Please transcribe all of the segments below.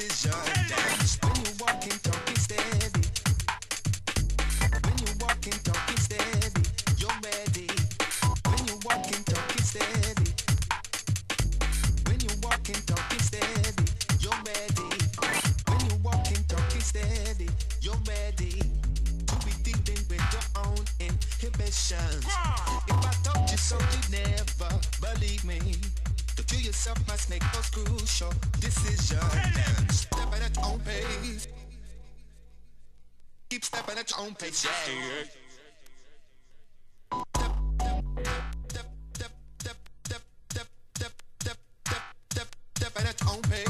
When you walking, talking steady. When you walking, talking steady, you're ready. When you walking, talking steady. When you walking, talking steady, you're ready. When you walking, talking steady, you're ready to be dealing with your own inhibitions. If I told you something yourself must make those crucial decisions. Step at your own pace. Keep stepping at your own pace. Yeah. Step, step, step, step, step, step, step, step, step at your own pace.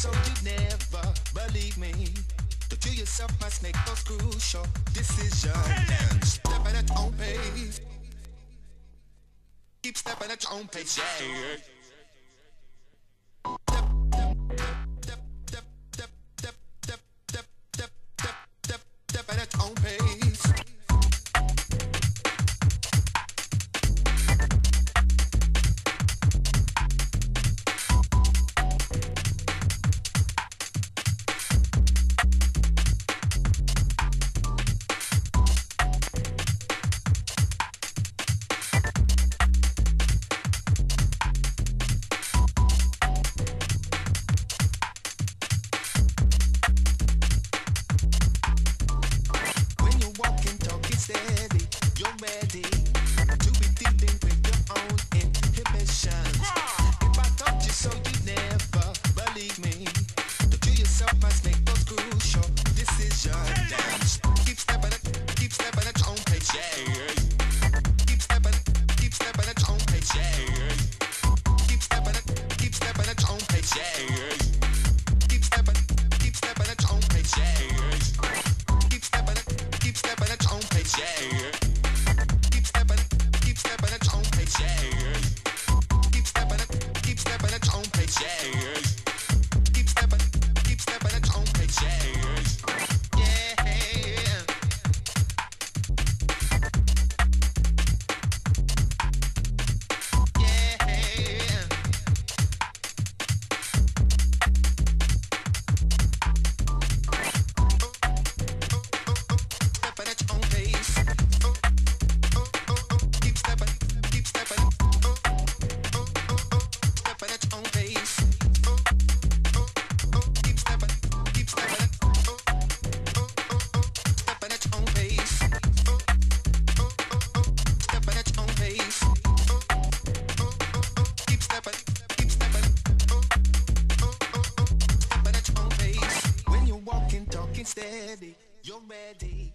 so you never believe me. But yourself must make those crucial decisions. Hey. Step at your own pace. Keep stepping at your own pace, yeah. your medic. steady. You're ready.